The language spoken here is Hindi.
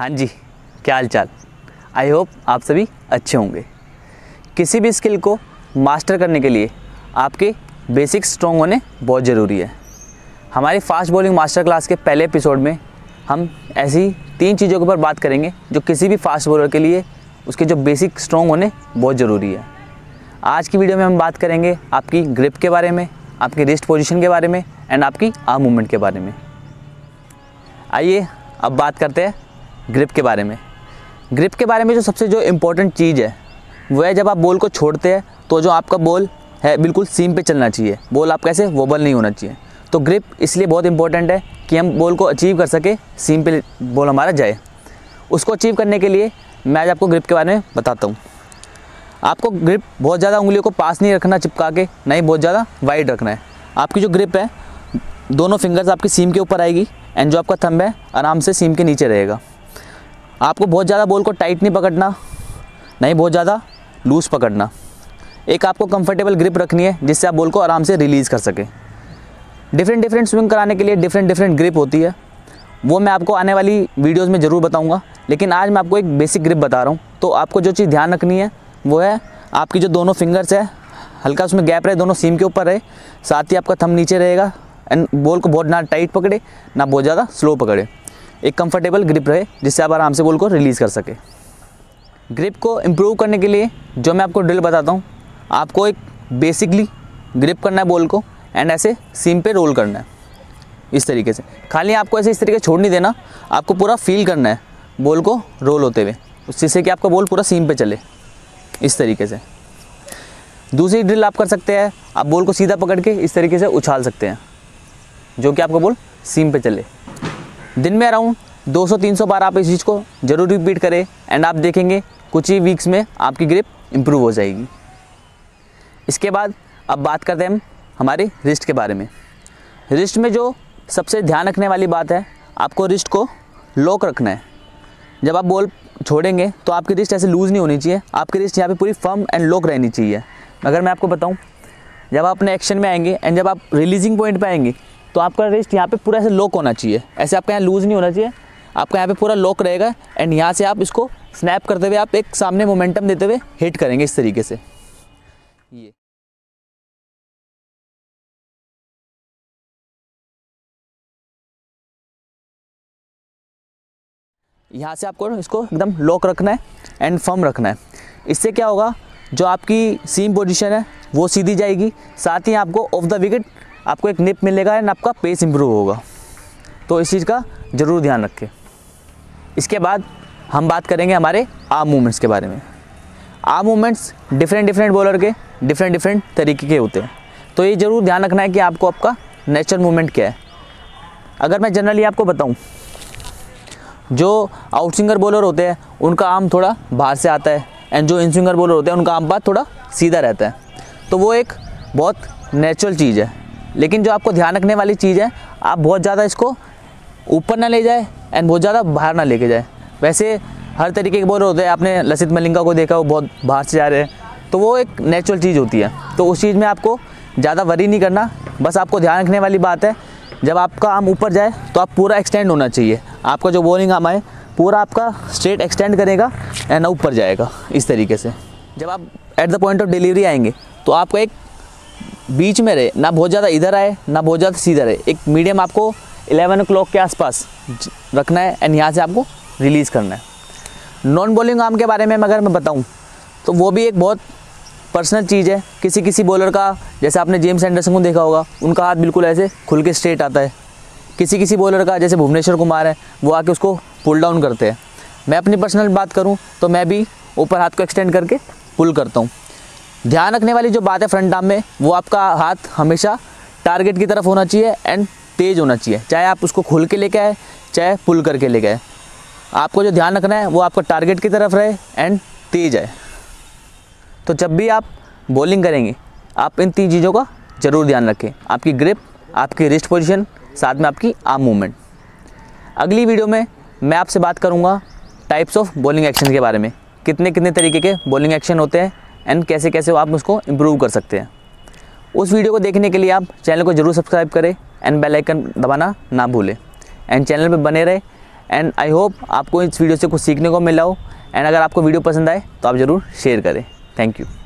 हाँ जी, क्या हाल चाल आई होप आप सभी अच्छे होंगे। किसी भी स्किल को मास्टर करने के लिए आपके बेसिक स्ट्रॉन्ग होने बहुत ज़रूरी है। हमारी फास्ट बॉलिंग मास्टर क्लास के पहले एपिसोड में हम ऐसी तीन चीज़ों के ऊपर बात करेंगे जो किसी भी फास्ट बॉलर के लिए उसके जो बेसिक स्ट्रॉन्ग होने बहुत ज़रूरी है। आज की वीडियो में हम बात करेंगे आपकी ग्रिप के बारे में, आपकी रिस्ट पोजीशन के बारे में एंड आपकी आर्म मूवमेंट के बारे में। आइए, अब बात करते हैं ग्रिप के बारे में। ग्रिप के बारे में जो सबसे जो इम्पोर्टेंट चीज़ है वह है जब आप बॉल को छोड़ते हैं तो जो आपका बॉल है, बिल्कुल सीम पे चलना चाहिए। बॉल आपका ऐसे वोबल नहीं होना चाहिए। तो ग्रिप इसलिए बहुत इंपॉर्टेंट है कि हम बॉल को अचीव कर सके सीम पे बॉल हमारा जाए। उसको अचीव करने के लिए मैं आज आपको ग्रिप के बारे में बताता हूँ। आपको ग्रिप बहुत ज़्यादा उंगलियों को पास नहीं रखना, चिपका के, नहीं, बहुत ज़्यादा वाइड रखना है। आपकी जो ग्रिप है, दोनों फिंगर्स आपकी सीम के ऊपर आएगी एंड जो आपका थंब है, आराम से सीम के नीचे रहेगा। आपको बहुत ज़्यादा बॉल को टाइट नहीं पकड़ना, नहीं, बहुत ज़्यादा लूज़ पकड़ना। एक आपको कंफर्टेबल ग्रिप रखनी है, जिससे आप बॉल को आराम से रिलीज़ कर सकें। डिफरेंट डिफरेंट स्विंग कराने के लिए डिफरेंट डिफरेंट ग्रिप होती है। वो मैं आपको आने वाली वीडियोस में ज़रूर बताऊँगा, लेकिन आज मैं आपको एक बेसिक ग्रिप बता रहा हूँ। तो आपको जो चीज़ ध्यान रखनी है, वो है आपकी जो दोनों फिंगर्स है, हल्का उसमें गैप रहे, दोनों सीम के ऊपर रहे, साथ ही आपका थम नीचे रहेगा एंड बॉल को बहुत ना टाइट पकड़े, ना बहुत ज़्यादा स्लो पकड़े। एक कंफर्टेबल ग्रिप रहे, जिससे आप आराम से बॉल को रिलीज़ कर सके। ग्रिप को इम्प्रूव करने के लिए जो मैं आपको ड्रिल बताता हूँ, आपको एक बेसिकली ग्रिप करना है बॉल को एंड ऐसे सीम पे रोल करना है। इस तरीके से। खाली आपको ऐसे इस तरीके छोड़ नहीं देना, आपको पूरा फील करना है बॉल को रोल होते हुए, जिससे कि आपका बॉल पूरा सीम पे चले। इस तरीके से। दूसरी ड्रिल आप कर सकते हैं, आप बॉल को सीधा पकड़ के इस तरीके से उछाल सकते हैं, जो कि आपका बॉल सीम पे चले। दिन में अराउंड 200-300 बार आप इस चीज़ को ज़रूर रिपीट करें एंड आप देखेंगे, कुछ ही वीक्स में आपकी ग्रिप इम्प्रूव हो जाएगी। इसके बाद अब बात करते हैं हम हमारे रिस्ट के बारे में। रिस्ट में जो सबसे ध्यान रखने वाली बात है, आपको रिस्ट को लॉक रखना है। जब आप बॉल छोड़ेंगे तो आपकी रिस्ट ऐसे लूज़ नहीं होनी चाहिए, आपकी रिस्ट यहाँ पे पूरी फर्म एंड लॉक रहनी चाहिए। अगर मैं आपको बताऊँ, जब आप अपने एक्शन में आएँगे एंड जब आप रिलीजिंग पॉइंट पे आएँगे तो आपका रिस्ट यहाँ पे पूरा ऐसे लॉक होना चाहिए। ऐसे आपका यहाँ लूज़ नहीं होना चाहिए। आपका यहाँ पे पूरा लॉक रहेगा एंड यहाँ से आप इसको स्नैप करते हुए आप एक सामने मोमेंटम देते हुए हिट करेंगे इस तरीके से। ये। यहाँ से आपको इसको एकदम लॉक रखना है एंड फर्म रखना है। इससे क्या होगा? जो आपकी सीम पोजीशन है, वो सीधी जाएगी। साथ ही आपको ऑफ़ द विकेट आपको एक निप मिलेगा एंड आपका पेस इम्प्रूव होगा। तो इस चीज़ का ज़रूर ध्यान रखें। इसके बाद हम बात करेंगे हमारे आर्म मूवमेंट्स के बारे में। Arm movements different different bowler के डिफरेंट डिफरेंट तरीके के होते हैं। तो ये ज़रूर ध्यान रखना है कि आपको आपका नेचुरल मूवमेंट क्या है। अगर मैं जनरली आपको बताऊँ, जो आउट स्विंगर बॉलर होते हैं, उनका आर्म थोड़ा बाहर से आता है एंड जो इन स्विंगर बॉलर होते हैं, उनका आर्म बात थोड़ा सीधा रहता है। तो वो एक बहुत नेचुरल चीज़ है। लेकिन जो आपको ध्यान रखने वाली चीज़ है, आप बहुत ज़्यादा इसको ऊपर ना ले जाए एंड बहुत ज़्यादा बाहर ना लेके जाए। वैसे हर तरीके के बॉलर होते हैं। आपने लसित मलिंगा को देखा, वो बहुत बाहर से जा रहे हैं। तो वो एक नेचुरल चीज़ होती है। तो उस चीज़ में आपको ज़्यादा वरी नहीं करना। बस आपको ध्यान रखने वाली बात है, जब आपका आम ऊपर जाए तो आप पूरा एक्सटेंड होना चाहिए। आपका जो बॉलिंग आम आए, पूरा आपका स्ट्रेट एक्सटेंड करेगा एंड ऊपर जाएगा, इस तरीके से। जब आप at the point of delivery आएँगे तो आपको एक बीच में रहे, ना बहुत ज़्यादा इधर आए, ना बहुत ज़्यादा सीधा रहे। एक मीडियम आपको 11 ओ के आसपास रखना है एंड यहाँ से आपको रिलीज़ करना है। नॉन बॉलिंग आर्म के बारे में अगर मैं बताऊँ तो वो भी एक बहुत पर्सनल चीज़ है। किसी किसी बॉलर का, जैसे आपने जेम्स एंडरसन को देखा होगा, उनका हाथ बिल्कुल ऐसे खुल के स्ट्रेट आता है। किसी किसी बॉलर का, जैसे भुवनेश्वर कुमार है, वो आके उसको पुल डाउन करते हैं। मैं अपनी पर्सनल बात करूँ तो मैं भी ऊपर हाथ को एक्सटेंड करके पुल करता हूँ। ध्यान रखने वाली जो बात है फ्रंट आर्म में, वो आपका हाथ हमेशा टारगेट की तरफ़ होना चाहिए एंड तेज़ होना चाहिए। चाहे आप उसको खोल के लेके आए, चाहे पुल करके लेके आए। आपको जो ध्यान रखना है, वो आपका टारगेट की तरफ़ रहे एंड तेज है तो जब भी आप बॉलिंग करेंगे, आप इन तीन चीज़ों का ज़रूर ध्यान रखें। आपकी ग्रिप आपकी रिस्ट पोजीशन साथ में आपकी आर्म मूवमेंट अगली वीडियो में मैं आपसे बात करूँगा टाइप्स ऑफ़ बॉलिंग एक्शन के बारे में। कितने कितने तरीके के बॉलिंग एक्शन होते हैं एंड कैसे कैसे आप उसको इम्प्रूव कर सकते हैं। उस वीडियो को देखने के लिए आप चैनल को ज़रूर सब्सक्राइब करें एंड बेल आइकन दबाना ना भूलें। एंड चैनल पर बने रहे एंड आई होप आपको इस वीडियो से कुछ सीखने को मिला हो। एंड अगर आपको वीडियो पसंद आए तो आप ज़रूर शेयर करें। Thank you